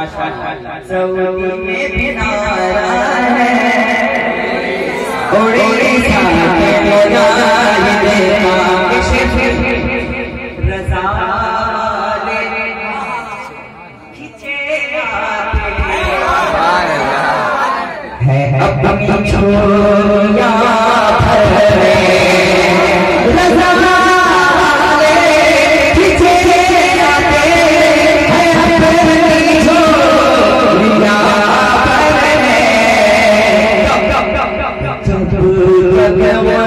Saudi में दिनारा है Orissa छोया Thank it.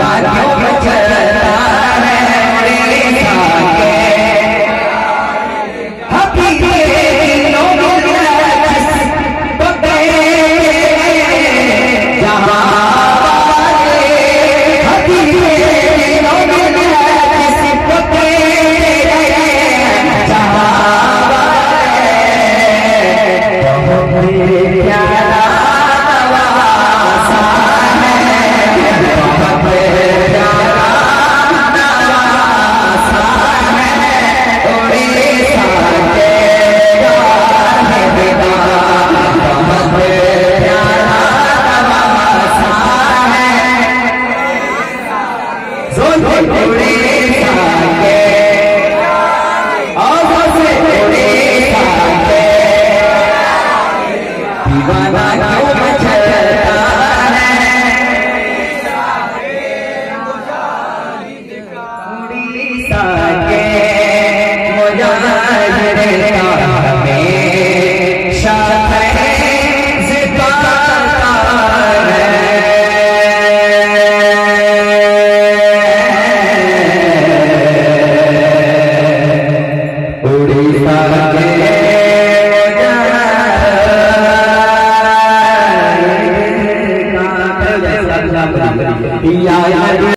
Right, right. Gracias.